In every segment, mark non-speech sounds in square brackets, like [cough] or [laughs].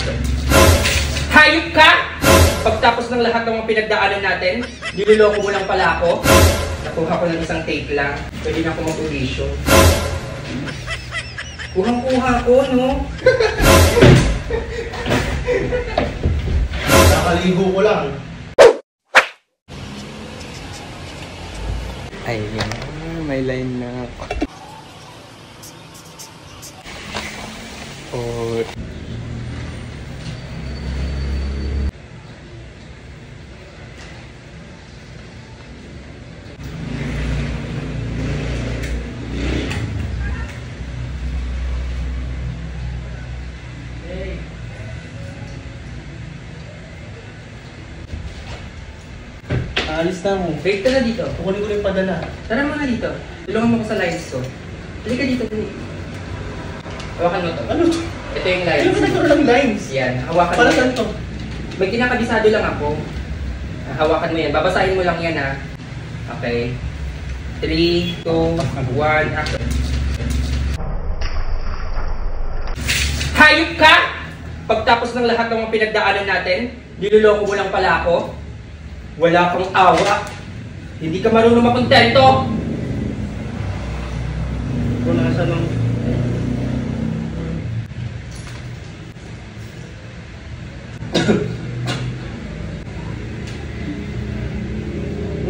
action. Hayop ka! Pagtapos ng lahat ng mga pinagdaanan natin, niloloko mo lang pala ako. Nakuha ko ng isang take lang. Pwede na ako mag-audition. Kuhang-kuha ko, no? Nakaligo ko lang. Ayan, may line na ako. Oh. Aalis na ako. Wait ka na dito. Kukunin ko na yung padala. Tara mga dito. Tulungan mo ko sa lines ko. Halika dito, dali. Hawakan mo to. Ano to? Ito yung Ano lines. ka nagkaroon ng lines? Yan, hawakan Para mo saan yan. to? May kinakabisado lang ako. Ah, Hawakan mo yan. Babasahin mo lang yan ha. Okay. 3, 2, 1, action. Hayop ka! Pagtapos ng lahat ng mga pinagdaanan natin, niloloko mo lang pala ako. Wala kang awa. Hindi ka marunong makontento. Kung nasa ng...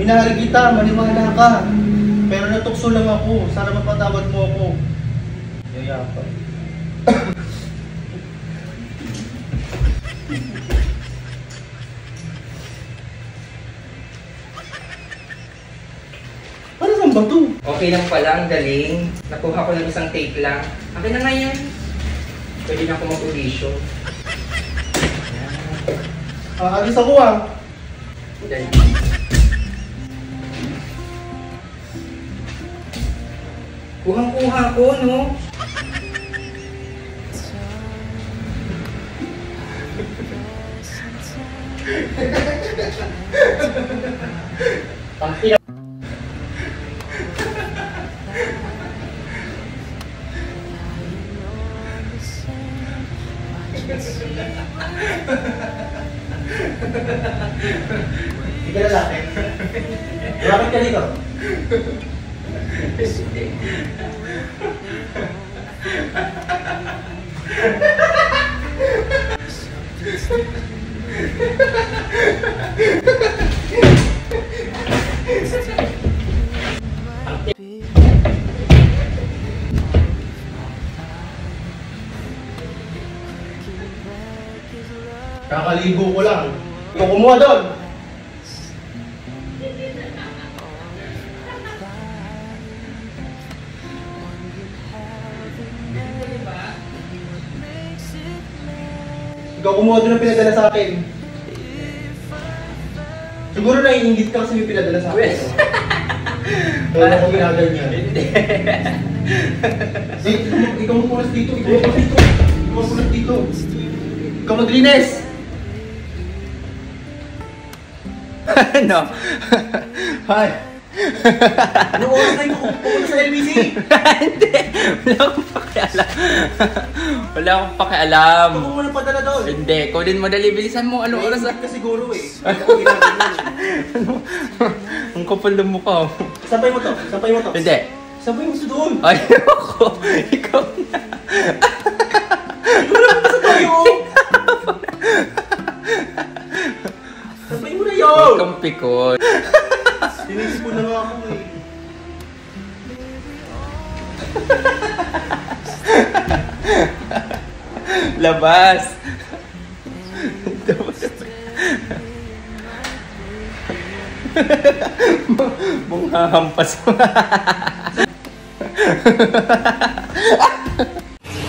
Minahal kita, maniwala ka. Pero natukso lang ako. Sana mapatawad mo ako. Yayapa. Ano [coughs] ba to? Okay lang pala, ang galing. Nakuha ko ng isang take lang. Akin na nga yan. Pwede na ako mag-audition. Aalis ako ah. Dali. Kuhang-kuha ko, no? [laughs] Ang Hindi ka lalaki. Bakit ka dito? Kakaligo ko lang. Ikaw kumuha doon. Ikaw kumuha doon ang pinadala sa akin. Siguro naiingit ka kasi may pinadala sa akin. Yes. Kaya [laughs] ako ginaganyan. Hindi. Ikaw- magpunas dito, ikaw magpunas dito. Ikaw magpunas dito. Ikaw maglinis. [laughs] no. Hi. Na ikaw pupunta sa LBC? [laughs] Hindi. Wala akong pakialam. Wala akong pakialam. Ikaw kumuha ng padala doon. Hindi. Kunin mo dali. Bilisan mo. Anong oras? Naiingit ka siguro eh. [laughs] Ano? Ang kapal ng mukha. mo. Sabay mo to, sabay mo to. Hindi. Sabay mo sa doon. Ayoko. Ikaw na. Pikon. Sinisip ko na nga ako eh. Labas. Munghahampas mo.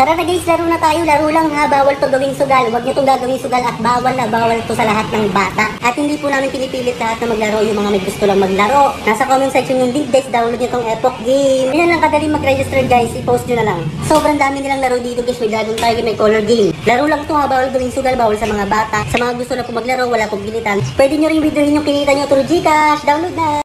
Tara na guys, laro na tayo. Laro lang ha. Bawal to gawing sugal. Huwag nyo itong gagawing sugal at bawal na bawal to sa lahat ng bata. At hindi po namin pinipilit lahat na maglaro yung mga may gusto lang maglaro. Nasa comment section yung link guys. Download nyo itong Epoch game. Yan lang kadali mag-register guys. I-post nyo na lang. Sobrang dami nilang laro dito guys. May Dragon Tiger, may color game. Laro lang to ha. Bawal gawing sugal. Bawal sa mga bata. Sa mga gusto na po maglaro, wala pong gilitan. Pwede nyo rin withdrawin yung kinita nyo through Gcash. Download na!